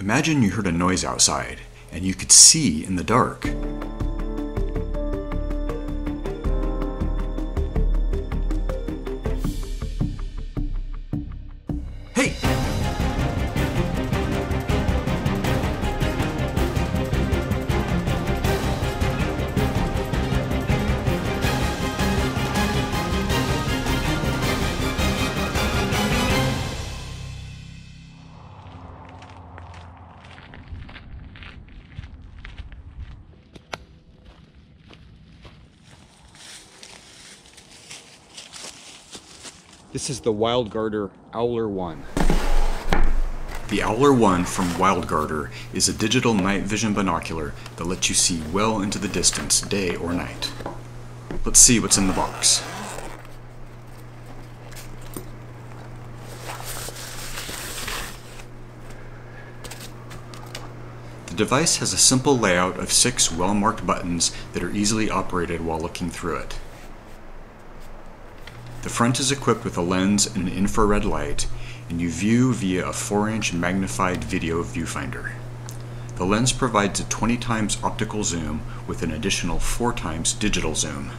Imagine you heard a noise outside and you could see in the dark. This is the WildGuarder Owler 1. The Owler 1 from WildGuarder is a digital night vision binocular that lets you see well into the distance, day or night. Let's see what's in the box. The device has a simple layout of six well-marked buttons that are easily operated while looking through it. The front is equipped with a lens and an infrared light, and you view via a 4-inch magnified video viewfinder. The lens provides a 20 times optical zoom with an additional 4 times digital zoom.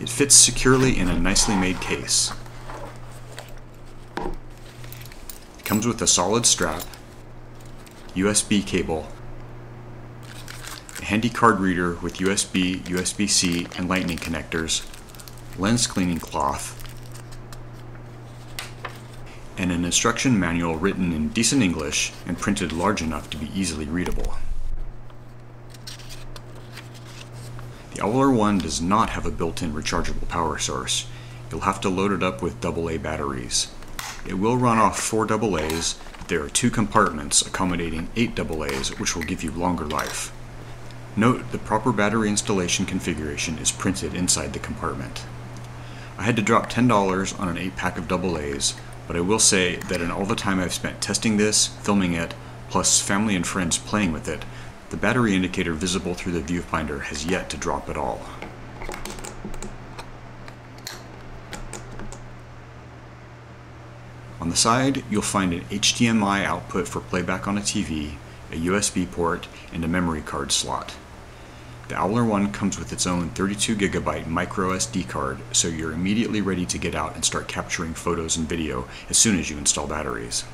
It fits securely in a nicely made case. It comes with a solid strap, USB cable, a handy card reader with USB, USB-C, and lightning connectors, lens cleaning cloth, and an instruction manual written in decent English and printed large enough to be easily readable. The Owler 1 does not have a built-in rechargeable power source. You'll have to load it up with AA batteries. It will run off 4 AA's, but there are two compartments accommodating 8 AA's which will give you longer life. Note the proper battery installation configuration is printed inside the compartment. I had to drop $10 on an 8 pack of AA's, but I will say that in all the time I've spent testing this, filming it, plus family and friends playing with it, the battery indicator visible through the viewfinder has yet to drop at all. On the side, you'll find an HDMI output for playback on a TV, a USB port, and a memory card slot. The Owler 1 comes with its own 32GB micro SD card, so you're immediately ready to get out and start capturing photos and video as soon as you install batteries.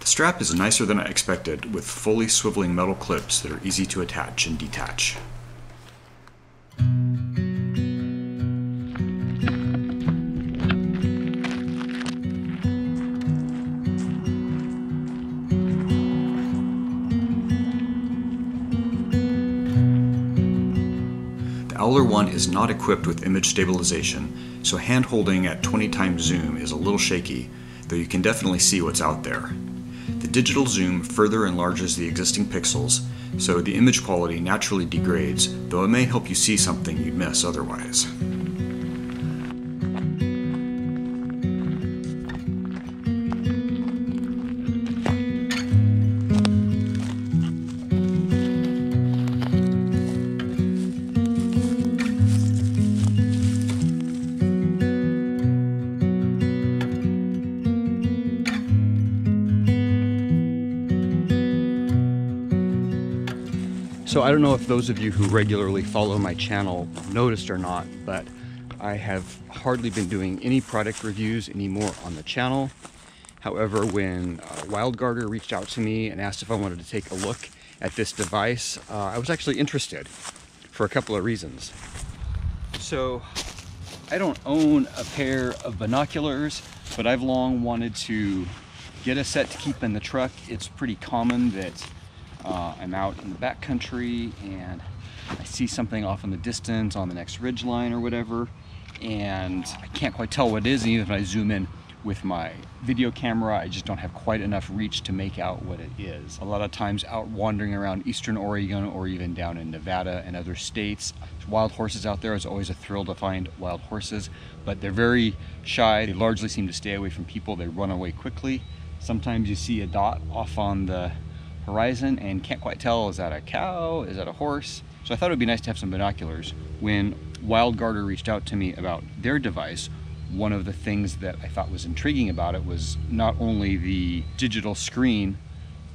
The strap is nicer than I expected, with fully swiveling metal clips that are easy to attach and detach. Owler 1 is not equipped with image stabilization, so hand holding at 20 times zoom is a little shaky, though you can definitely see what's out there. The digital zoom further enlarges the existing pixels, so the image quality naturally degrades, though it may help you see something you'd miss otherwise. So I don't know if those of you who regularly follow my channel noticed or not, but I have hardly been doing any product reviews anymore on the channel. However, when uh, reached out to me and asked if I wanted to take a look at this device, uh, I was actually interested for a couple of reasons. So I don't own a pair of binoculars, but I've long wanted to get a set to keep in the truck. It's pretty common that uh, I'm out in the backcountry and I see something off in the distance on the next ridge line or whatever, and I can't quite tell what it is, and even if I zoom in with my video camera, I just don't have quite enough reach to make out what it is. A lot of times out wandering around eastern Oregon or even down in Nevada and other states, wild horses out there is always a thrill to find wild horses, but they're very shy. They largely seem to stay away from people. They run away quickly. Sometimes you see a dot off on the horizon and can't quite tell is that a cow, is that a horse? So I thought it would be nice to have some binoculars. When WildGuarder reached out to me about their device, one of the things that I thought was intriguing about it was not only the digital screen,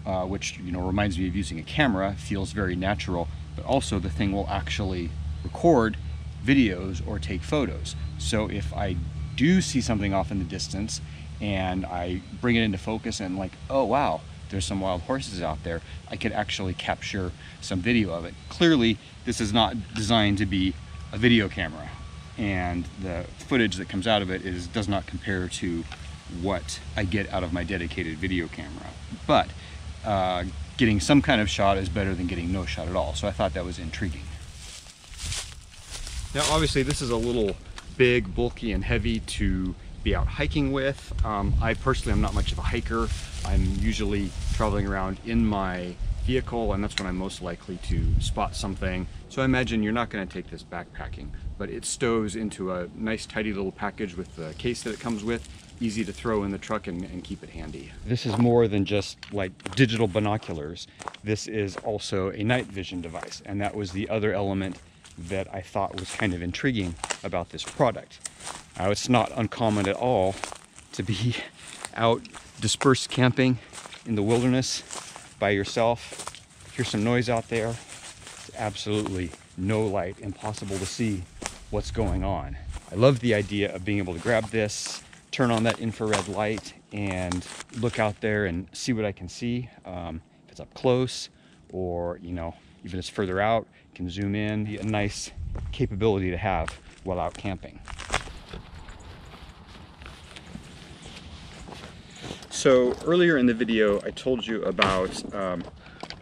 uh, which you know reminds me of using a camera, feels very natural, but also the thing will actually record videos or take photos. So if I do see something off in the distance and I bring it into focus and like, oh wow, there's some wild horses out there, I could actually capture some video of it. Clearly, this is not designed to be a video camera and the footage that comes out of it is does not compare to what I get out of my dedicated video camera. But uh, getting some kind of shot is better than getting no shot at all. So I thought that was intriguing. Now obviously this is a little big, bulky, and heavy to be out hiking with. Um, I personally am not much of a hiker. I'm usually traveling around in my vehicle and that's when I'm most likely to spot something. So I imagine you're not going to take this backpacking, but it stows into a nice tidy little package with the case that it comes with, easy to throw in the truck and, and keep it handy. This is more than just like digital binoculars. This is also a night vision device and that was the other element that I thought was kind of intriguing about this product. Now, it's not uncommon at all to be out dispersed camping in the wilderness by yourself. Hear some noise out there. It's absolutely no light, impossible to see what's going on. I love the idea of being able to grab this, turn on that infrared light and look out there and see what I can see. Um, if it's up close or, you know, even if it's further out, you can zoom in. A nice capability to have while out camping. So earlier in the video, I told you about um,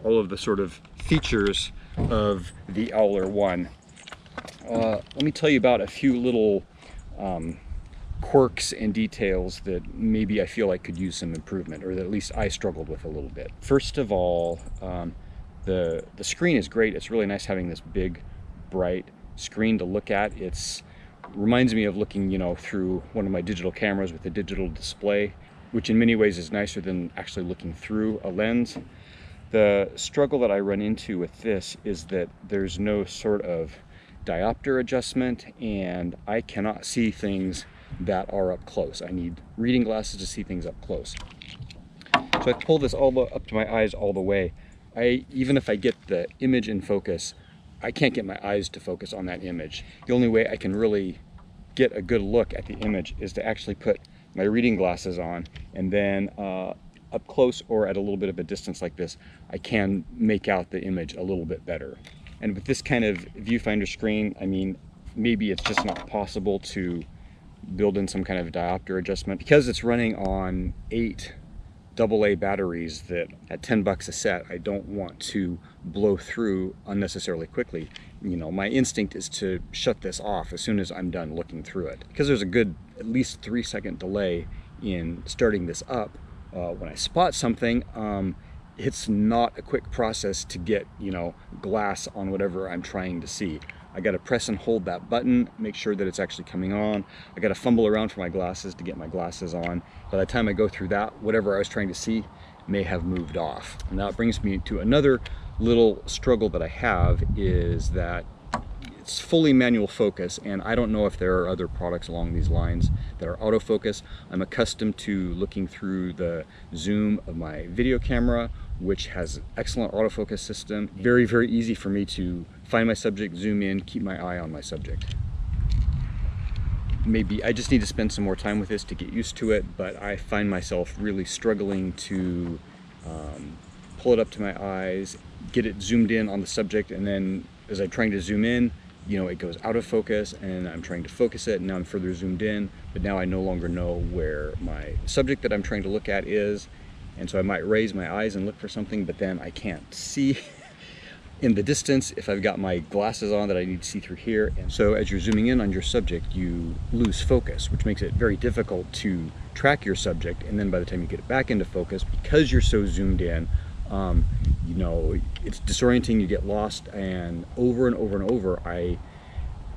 all of the sort of features of the Owler One. Uh, let me tell you about a few little um, quirks and details that maybe I feel like could use some improvement, or that at least I struggled with a little bit. First of all, um, the, the screen is great. It's really nice having this big, bright screen to look at. It's reminds me of looking, you know, through one of my digital cameras with a digital display, which in many ways is nicer than actually looking through a lens. The struggle that I run into with this is that there's no sort of diopter adjustment and I cannot see things that are up close. I need reading glasses to see things up close. So I pull this all up to my eyes all the way I even if I get the image in focus, I can't get my eyes to focus on that image. The only way I can really get a good look at the image is to actually put my reading glasses on and then uh, up close or at a little bit of a distance like this, I can make out the image a little bit better. And with this kind of viewfinder screen, I mean, maybe it's just not possible to build in some kind of diopter adjustment because it's running on eight AA batteries that at 10 bucks a set, I don't want to blow through unnecessarily quickly. You know, my instinct is to shut this off as soon as I'm done looking through it. Because there's a good, at least three second delay in starting this up. Uh, when I spot something, um, it's not a quick process to get, you know, glass on whatever I'm trying to see. I got to press and hold that button, make sure that it's actually coming on. I got to fumble around for my glasses to get my glasses on. By the time I go through that, whatever I was trying to see may have moved off. And that brings me to another little struggle that I have is that it's fully manual focus and I don't know if there are other products along these lines that are autofocus. I'm accustomed to looking through the zoom of my video camera which has excellent autofocus system. Very, very easy for me to find my subject, zoom in, keep my eye on my subject. Maybe I just need to spend some more time with this to get used to it, but I find myself really struggling to um, pull it up to my eyes, get it zoomed in on the subject, and then as I'm trying to zoom in, you know, it goes out of focus and I'm trying to focus it and now I'm further zoomed in, but now I no longer know where my subject that I'm trying to look at is and so I might raise my eyes and look for something, but then I can't see in the distance if I've got my glasses on that I need to see through here. And so as you're zooming in on your subject, you lose focus, which makes it very difficult to track your subject. And then by the time you get it back into focus, because you're so zoomed in, um, you know, it's disorienting, you get lost, and over and over and over, I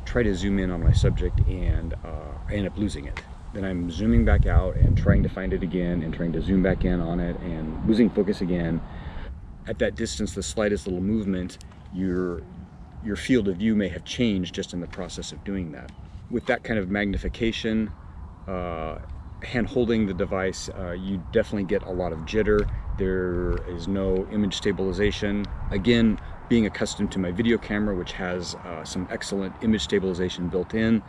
try to zoom in on my subject and uh, I end up losing it then I'm zooming back out and trying to find it again and trying to zoom back in on it and losing focus again. At that distance, the slightest little movement, your, your field of view may have changed just in the process of doing that. With that kind of magnification, uh, hand holding the device, uh, you definitely get a lot of jitter. There is no image stabilization. Again, being accustomed to my video camera, which has uh, some excellent image stabilization built in,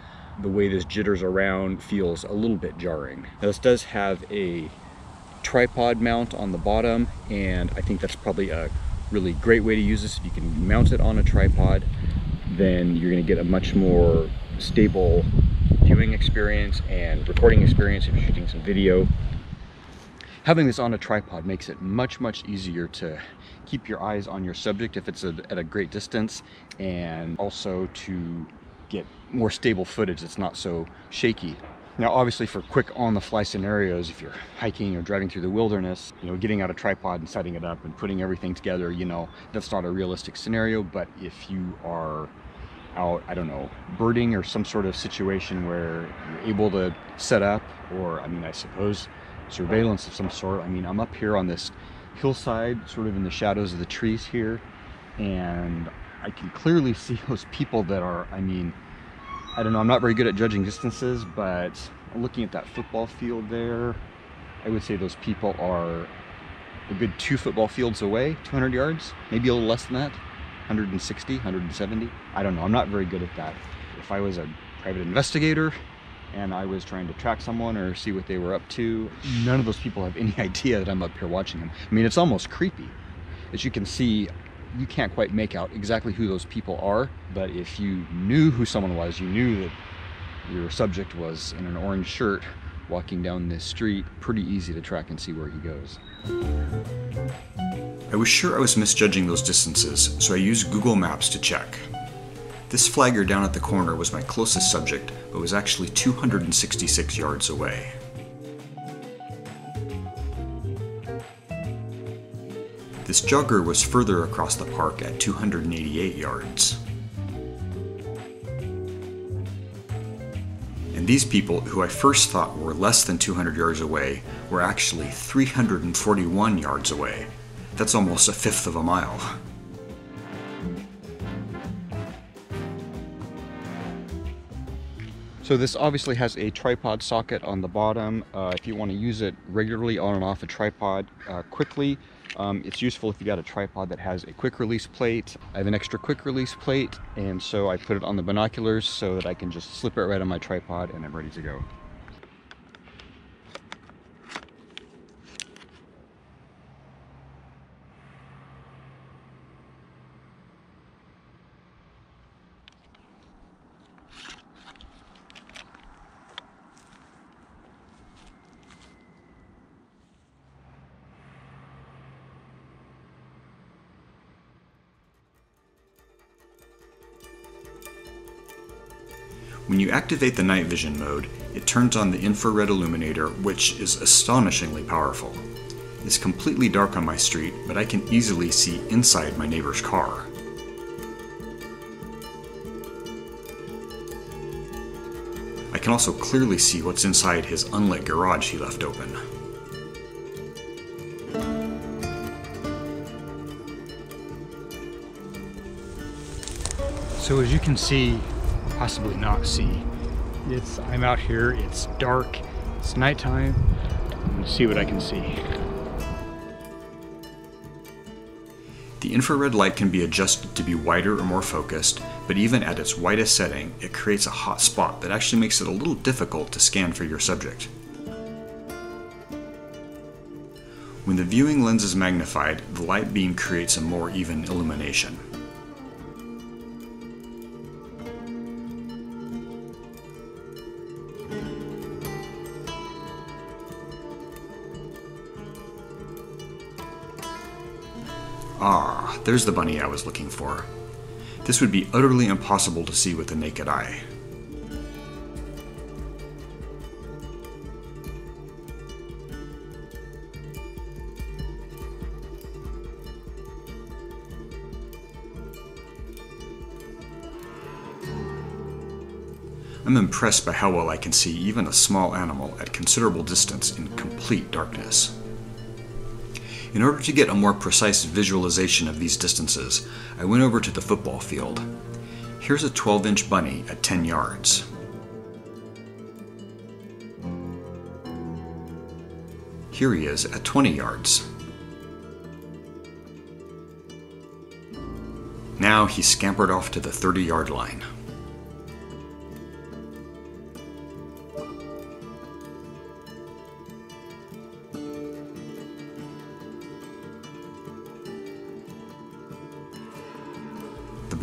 the way this jitters around feels a little bit jarring. Now this does have a tripod mount on the bottom, and I think that's probably a really great way to use this. If you can mount it on a tripod, then you're gonna get a much more stable viewing experience and recording experience if you're shooting some video. Having this on a tripod makes it much, much easier to keep your eyes on your subject if it's a, at a great distance and also to get more stable footage that's not so shaky. Now, obviously for quick on-the-fly scenarios, if you're hiking or driving through the wilderness, you know, getting out a tripod and setting it up and putting everything together, you know, that's not a realistic scenario. But if you are out, I don't know, birding or some sort of situation where you're able to set up, or I mean, I suppose surveillance of some sort. I mean, I'm up here on this hillside, sort of in the shadows of the trees here, and I can clearly see those people that are, I mean, I don't know, I'm not very good at judging distances, but looking at that football field there, I would say those people are a good two football fields away, 200 yards, maybe a little less than that. 160, 170. I don't know. I'm not very good at that. If I was a private investigator and I was trying to track someone or see what they were up to, none of those people have any idea that I'm up here watching them. I mean, it's almost creepy. As you can see, you can't quite make out exactly who those people are, but if you knew who someone was, you knew that your subject was in an orange shirt walking down this street, pretty easy to track and see where he goes. I was sure I was misjudging those distances, so I used Google Maps to check. This flagger down at the corner was my closest subject, but was actually 266 yards away. This jogger was further across the park at 288 yards. And these people, who I first thought were less than 200 yards away, were actually 341 yards away, that's almost a fifth of a mile. So this obviously has a tripod socket on the bottom. Uh, if you want to use it regularly on and off a tripod uh, quickly, um, it's useful if you got a tripod that has a quick release plate. I have an extra quick release plate, and so I put it on the binoculars so that I can just slip it right on my tripod and I'm ready to go. Activate the night vision mode, it turns on the infrared illuminator, which is astonishingly powerful. It's completely dark on my street, but I can easily see inside my neighbor's car. I can also clearly see what's inside his unlit garage he left open. So as you can see, possibly not see, it's I'm out here, it's dark, it's nighttime. I'm gonna see what I can see. The infrared light can be adjusted to be wider or more focused, but even at its widest setting, it creates a hot spot that actually makes it a little difficult to scan for your subject. When the viewing lens is magnified, the light beam creates a more even illumination. Ah, there's the bunny I was looking for. This would be utterly impossible to see with the naked eye. I'm impressed by how well I can see even a small animal at considerable distance in complete darkness. In order to get a more precise visualization of these distances, I went over to the football field. Here's a 12-inch bunny at 10 yards. Here he is at 20 yards. Now he scampered off to the 30 yard line.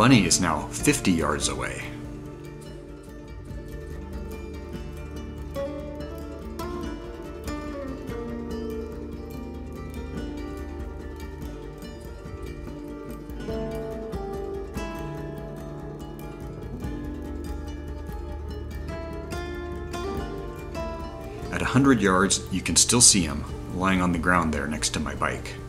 Bunny is now 50 yards away. At 100 yards, you can still see him lying on the ground there next to my bike.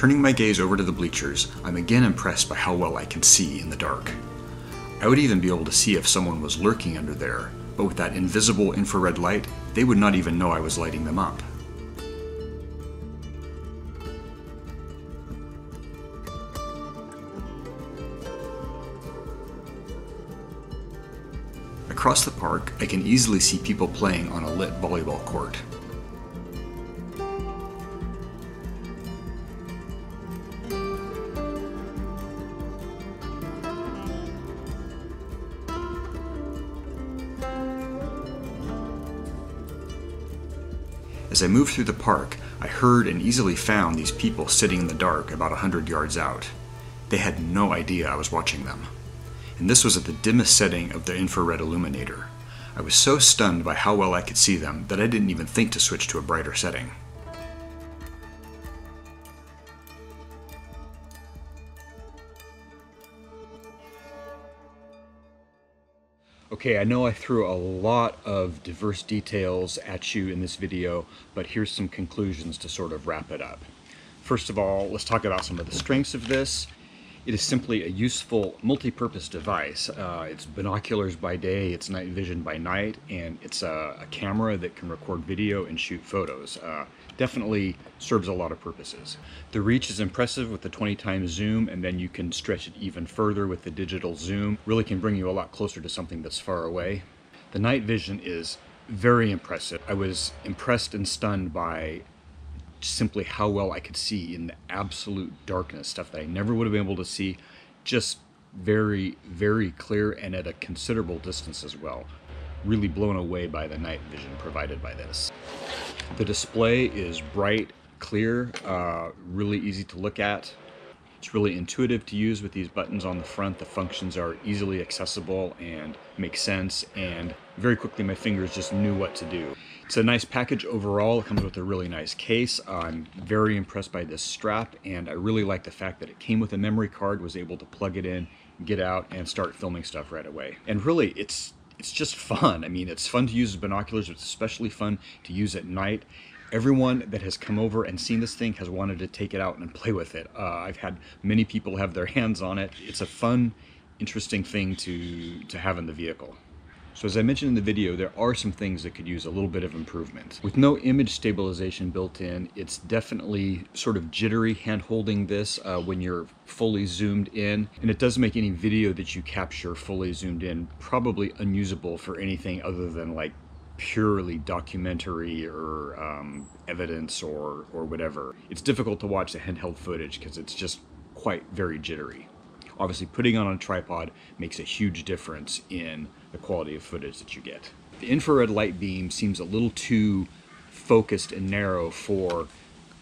Turning my gaze over to the bleachers, I'm again impressed by how well I can see in the dark. I would even be able to see if someone was lurking under there, but with that invisible infrared light, they would not even know I was lighting them up. Across the park, I can easily see people playing on a lit volleyball court. As I moved through the park, I heard and easily found these people sitting in the dark about a hundred yards out. They had no idea I was watching them. And this was at the dimmest setting of the infrared illuminator. I was so stunned by how well I could see them that I didn't even think to switch to a brighter setting. Okay, I know I threw a lot of diverse details at you in this video, but here's some conclusions to sort of wrap it up. First of all, let's talk about some of the strengths of this. It is simply a useful multi-purpose device. Uh, it's binoculars by day, it's night vision by night, and it's a, a camera that can record video and shoot photos. Uh, definitely serves a lot of purposes. The reach is impressive with the 20 times zoom, and then you can stretch it even further with the digital zoom. Really can bring you a lot closer to something that's far away. The night vision is very impressive. I was impressed and stunned by simply how well I could see in the absolute darkness, stuff that I never would have been able to see, just very, very clear and at a considerable distance as well. Really blown away by the night vision provided by this. The display is bright, clear, uh, really easy to look at. It's really intuitive to use with these buttons on the front. The functions are easily accessible and make sense, and very quickly my fingers just knew what to do. It's a nice package overall. It comes with a really nice case. I'm very impressed by this strap, and I really like the fact that it came with a memory card, was able to plug it in, get out, and start filming stuff right away. And really, it's it's just fun. I mean, it's fun to use binoculars. It's especially fun to use at night. Everyone that has come over and seen this thing has wanted to take it out and play with it. Uh, I've had many people have their hands on it. It's a fun, interesting thing to, to have in the vehicle. So as I mentioned in the video, there are some things that could use a little bit of improvement. With no image stabilization built in, it's definitely sort of jittery hand holding this uh, when you're fully zoomed in. And it does make any video that you capture fully zoomed in probably unusable for anything other than like purely documentary or um, evidence or, or whatever. It's difficult to watch the handheld footage because it's just quite very jittery. Obviously putting on a tripod makes a huge difference in the quality of footage that you get. The infrared light beam seems a little too focused and narrow for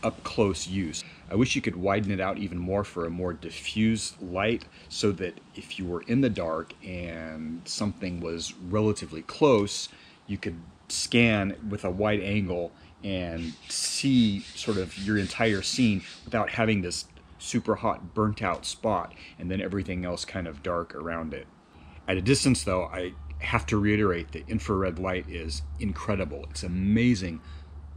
up close use. I wish you could widen it out even more for a more diffuse light so that if you were in the dark and something was relatively close, you could scan with a wide angle and see sort of your entire scene without having this super hot burnt out spot and then everything else kind of dark around it. At a distance though, I have to reiterate the infrared light is incredible. It's amazing,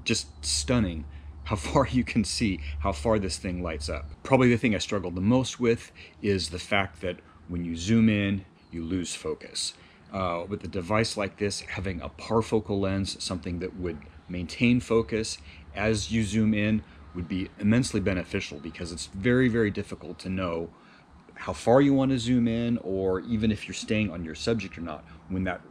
just stunning how far you can see how far this thing lights up. Probably the thing I struggled the most with is the fact that when you zoom in, you lose focus. Uh, with a device like this, having a parfocal lens, something that would maintain focus as you zoom in, would be immensely beneficial because it's very, very difficult to know how far you want to zoom in or even if you're staying on your subject or not when that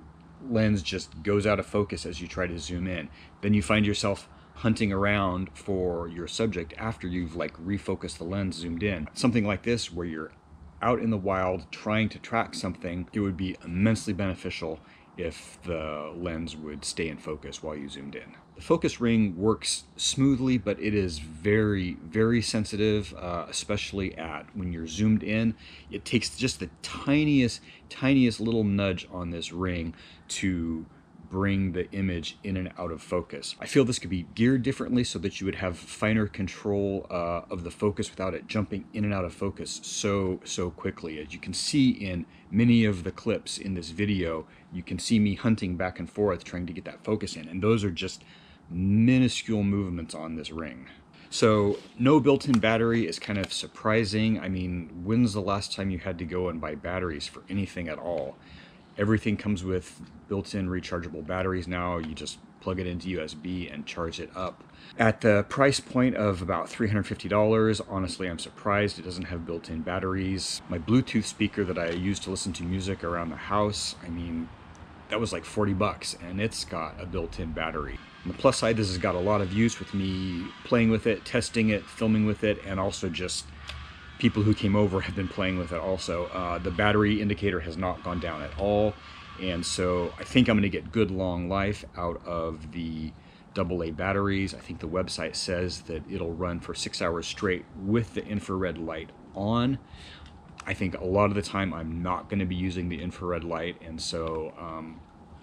lens just goes out of focus as you try to zoom in then you find yourself hunting around for your subject after you've like refocused the lens zoomed in. Something like this where you're out in the wild trying to track something it would be immensely beneficial if the lens would stay in focus while you zoomed in. The focus ring works smoothly, but it is very, very sensitive, uh, especially at when you're zoomed in. It takes just the tiniest, tiniest little nudge on this ring to bring the image in and out of focus. I feel this could be geared differently so that you would have finer control uh, of the focus without it jumping in and out of focus so, so quickly. As you can see in many of the clips in this video, you can see me hunting back and forth trying to get that focus in. And those are just minuscule movements on this ring. So no built-in battery is kind of surprising. I mean, when's the last time you had to go and buy batteries for anything at all? Everything comes with built-in rechargeable batteries now. You just plug it into USB and charge it up. At the price point of about $350, honestly, I'm surprised it doesn't have built-in batteries. My Bluetooth speaker that I use to listen to music around the house, I mean, that was like 40 bucks and it's got a built-in battery. On the plus side, this has got a lot of use with me playing with it, testing it, filming with it, and also just people who came over have been playing with it also. Uh, the battery indicator has not gone down at all. And so I think I'm going to get good long life out of the AA batteries. I think the website says that it'll run for six hours straight with the infrared light on. I think a lot of the time I'm not going to be using the infrared light, and so um,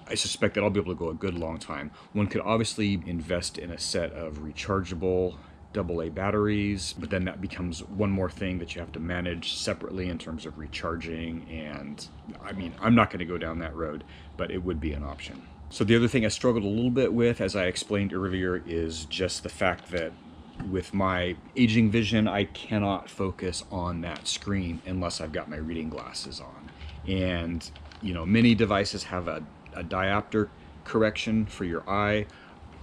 I suspect that I'll be able to go a good long time. One could obviously invest in a set of rechargeable AA batteries, but then that becomes one more thing that you have to manage separately in terms of recharging. And I mean, I'm not going to go down that road, but it would be an option. So the other thing I struggled a little bit with, as I explained earlier, is just the fact that with my aging vision, I cannot focus on that screen unless I've got my reading glasses on. And, you know, many devices have a, a diopter correction for your eye.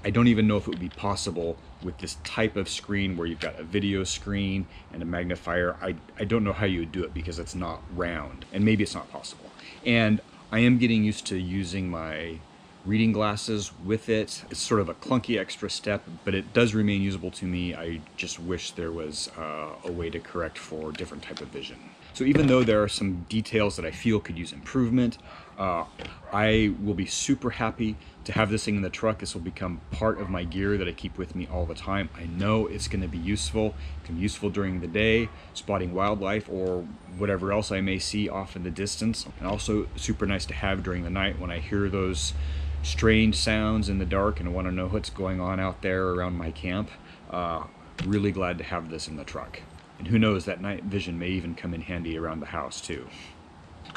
I don't even know if it would be possible with this type of screen where you've got a video screen and a magnifier. I, I don't know how you would do it because it's not round and maybe it's not possible. And I am getting used to using my reading glasses with it. It's sort of a clunky extra step, but it does remain usable to me. I just wish there was uh, a way to correct for different type of vision. So even though there are some details that I feel could use improvement, uh, I will be super happy to have this thing in the truck. This will become part of my gear that I keep with me all the time. I know it's going to be useful. It can be useful during the day, spotting wildlife or whatever else I may see off in the distance. And also super nice to have during the night when I hear those strange sounds in the dark and want to know what's going on out there around my camp. Uh, really glad to have this in the truck. And who knows, that night vision may even come in handy around the house too.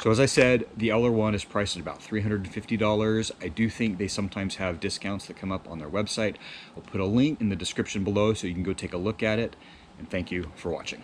So as I said, the Owler 1 is priced at about $350. I do think they sometimes have discounts that come up on their website. I'll put a link in the description below so you can go take a look at it. And thank you for watching.